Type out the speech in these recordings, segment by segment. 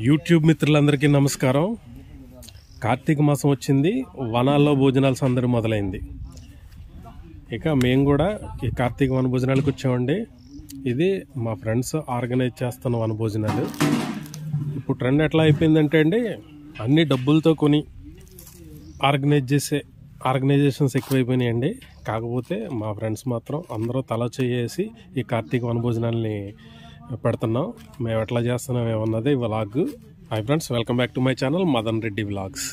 YouTube మిత్రులందరికీ నమస్కారం. కార్తీక మాసం వచ్చింది వనాల్లో భోజనాలు సందడి మొదలైంది. ఇక మేము కూడా ఈ కార్తీక వన భోజనాలకు వచ్చామండి. ఇది మా ఫ్రెండ్స్ ఆర్గనైజ్ చేస్తున్న వన భోజనాలు ఇప్పుడు ట్రెండ్ ఎట్లా అయిపోయిందంటే అండి అన్ని డబ్బులతో కొని ఆర్గనైజ్ చేసే ఆర్గనైజేషన్స్ ఎక్కువైపోయినాయండి. కాకపోతే మా ఫ్రెండ్స్ మాత్రం అందరూ తల చేసి ఈ కార్తీక వన భోజనాల్ని పెడుతున్నాం. మేము ఎట్లా చేస్తున్నాం ఏమన్నది vlog hi friends welcome back to my channel Madan Reddy vlogs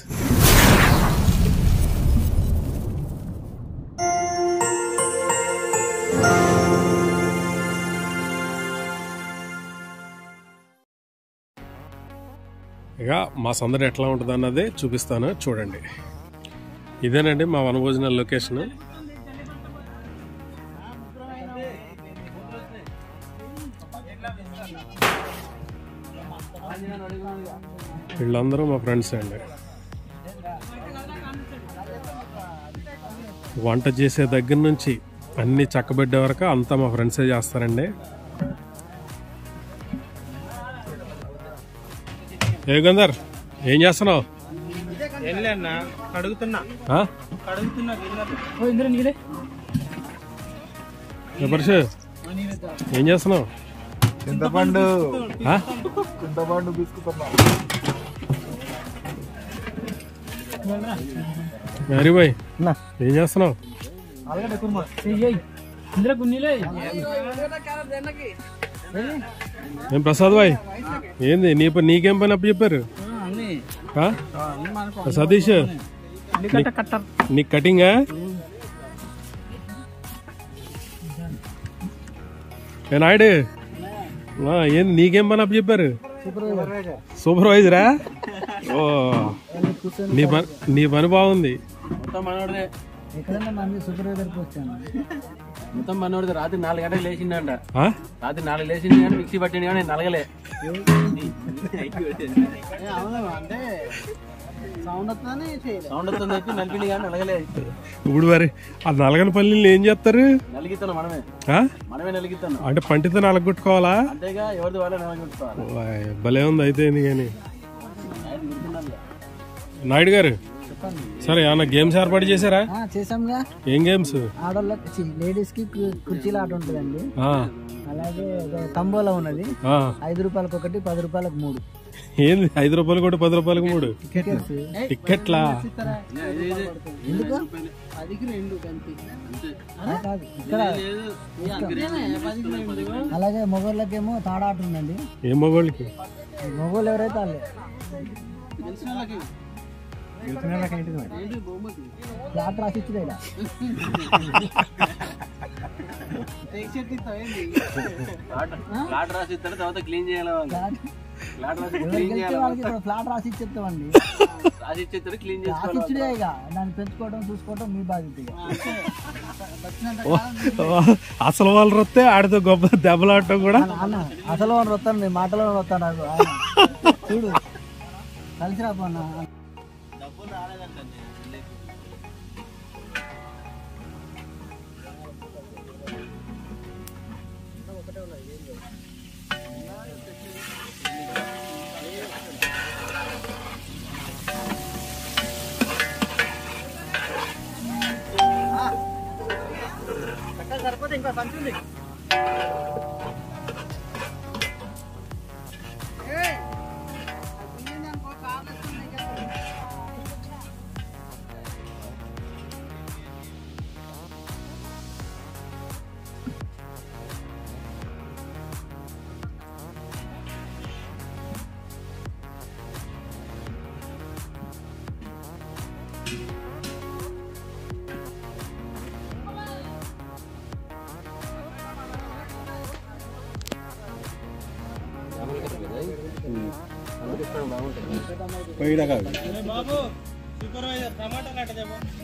ఇక మా సందడి ఎట్లా ఉంటుంది అన్నది చూపిస్తాను చూడండి. ఇదేనండి మా వనభోజనాల లొకేషన్ వీళ్ళందరూ మా ఫ్రెండ్స్ అండి. వంట చేసే దగ్గర నుంచి అన్ని చక్కబెట్టే వరకు అంతా మా ఫ్రెండ్సే చేస్తారండి. ఏ గందర్ ఏం చేస్తున్నావు. ఏ చేస్తున్నావు? చింతపండు? చింతపండు తీసుకుతున్నా హరిబాయ్ ఏం చేస్తున్నావు? ఏం ప్రసాద్ బాయ్ ఏంది నీ పని నీకేం పని అప్పు చెప్పారు? సతీష్ ఉల్లిగడ్డ కట్టర్. నీ కటింగా? ఏ నాయుడు? ఏంది నీకేం పని అప్పు చెప్పారు? సూపర్వైజరా? నీ పని నీ పని బాగుంది మొత్తం మనోడిదే. ఎక్కడన్నా మంది సూపర్వైజర్ వచ్చాను. మొత్తం మనోడిదే రాత్రి నాలుగు గంటలకు లేచిండంట ఆ? రాత్రి నాలుగు లేచింది కానీ మిక్సీ పట్టింది కానీ నేను నలగలే. అంటే సౌండ్ వస్తుందని చేయలేదు సౌండ్ వస్తుంది చెప్పి నలిపింది కానీ నలగలే. ఇప్పుడు మరి ఆ నలగని పల్లీలు ఏం చేస్తారు? నలిగిస్తాను మనమే. ఆ? మనమే నలిగిస్తాను. అంటే పంటితో నలగొట్టుకోవాలా అంతేగా ఎవరిది వాళ్ళే నలగొట్టుకోవాలి. వాయ్, భలే ఉంది అయితే కానీ నాయుడు గారు సరే ఏమన్నా గేమ్స్ ఏర్పాటు చేశారా? చేసాంగా ఏం గేమ్స్ ఆడోళ్ళకి లేడీస్కి కుర్చీల ఆట ఉంటుందండి. అలాగే తంబోలా ఉన్నది. ఐదు రూపాయలకు ఒకటి పది రూపాయలకు మూడు. ఏంది? ఐదు రూపాయలు కూడా పది రూపాయలకు మూడు? టిక్కెట్లా? అలాగే మొగోళ్ళకేమో తాడాట ఉందండి. ఏం మగోళ్ళకి? మొగోళ్ళు ఎవరైతే వాళ్ళే? ఫ్లాట్ రాసిచ్చుడే ఇలా. ఫ్లాట్ రాసి ఇస్తాడు తర్వాత క్లీన్ చేయాలి వాళ్ళు. ఫ్లాట్ రాసి క్లీన్ చేయాలి ఫ్లాట్ రాసి ఇచ్చేస్తామండి రాసి ఇచ్చేస్తాడు క్లీన్ చేసుకోవాలి రాసిచ్చుడే ఇక. దాన్ని పెంచుకోవడం చూసుకోవడం మీ బాధ్యత. అసలు వాళ్ళు వస్తే ఆడితో గొప్ప దెబ్బలాడటం కూడా? అన్న అసలు వస్తాను మీ మాటలో ఆయన. చూడు. కలిసి రాపో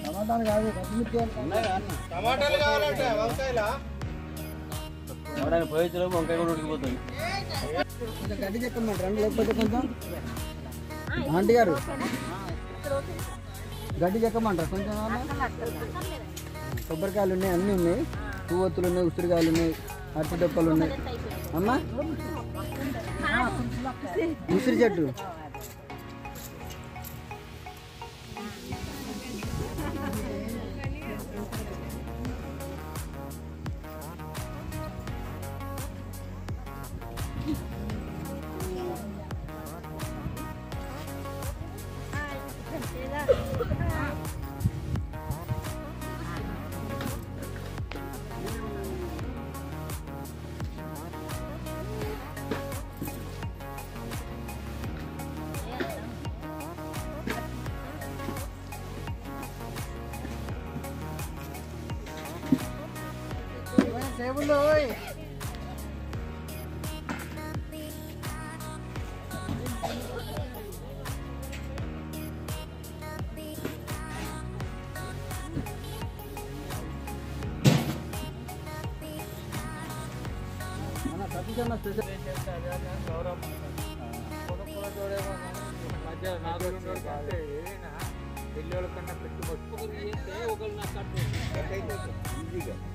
టమాటాలు కాదు పచ్చిమిర్చి ఎవడైనా పోయించలో వంకాయ కూడా ఉడికిపోతుంది గడ్డి చెప్పమంటారు లేకపోతే కొంచెం ఆంటీ గారు గడ్డి చెక్కమంటారు కొంచెం కొబ్బరికాయలు ఉన్నాయి అన్నీ ఉన్నాయి. పువ్వొత్తులు ఉన్నాయి ఉసిరికాయలు ఉన్నాయి అరటి డొప్పలు ఉన్నాయి. అమ్మా. ఉసిరి చెట్టు mundo hoy. Yeah.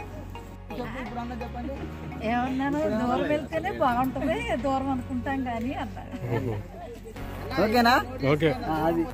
ఏమన్నాను దూరం వెళ్తేనే బాగుంటది దూరం అనుకుంటాం కానీ అన్నారు ఓకేనా ఓకే ఆ, అది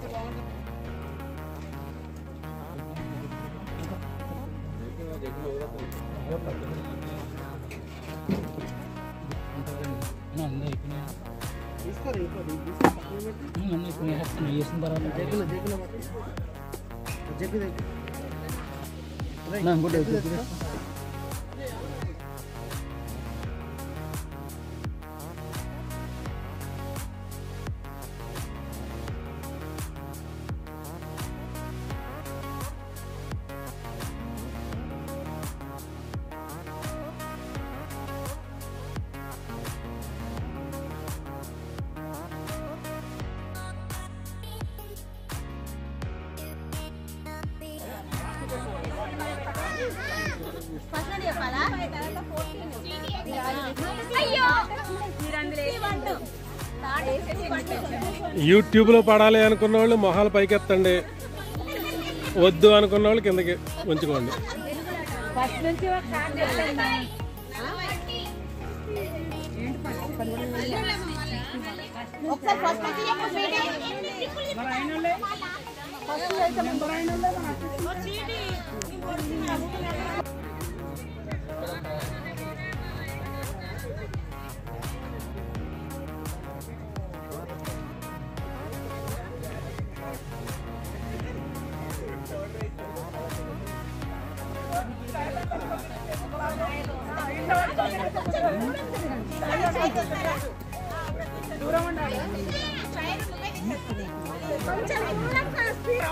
యూట్యూబ్లో పడాలి అనుకున్న వాళ్ళు మొహాలు పైకెత్తండి. వద్దు అనుకున్న వాళ్ళు? కిందకి ఉంచుకోండి ఫస్ట్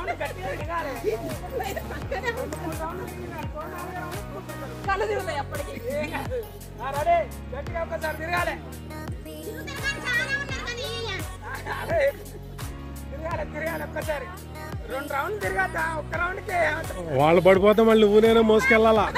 వాళ్ళు పడిపోతే మళ్ళీ నువ్వు నేనే మోసుకెళ్ళాలా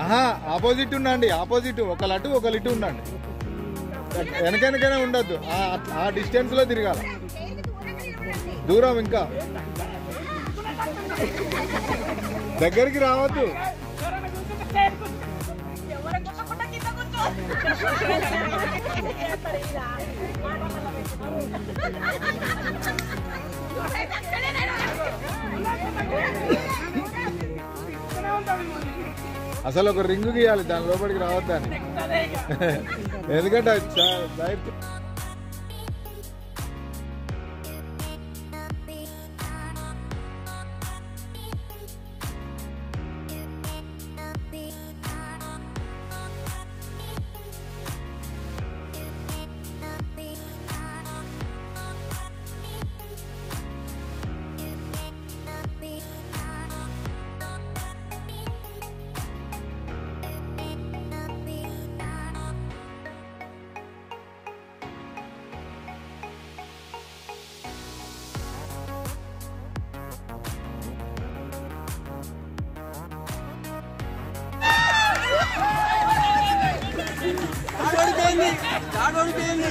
ఆహా ఆపోజిట్ ఉండండి ఆపోజిట్. ఒక లటు ఒకళ్ళు ఇటు ఉండండి. వెనక వెనకనే ఉండొద్దు. ఆ- ఆ డిస్టెన్స్లో తిరగాల. దూరం ఇంకా. దగ్గరికి రావద్దు. అసలు ఒక రింగు గీయాలి దాని లోపలికి రావద్దని. ఎందుకంటే पिएँगे चार रोटी पिएँगे